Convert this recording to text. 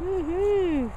Woohoo!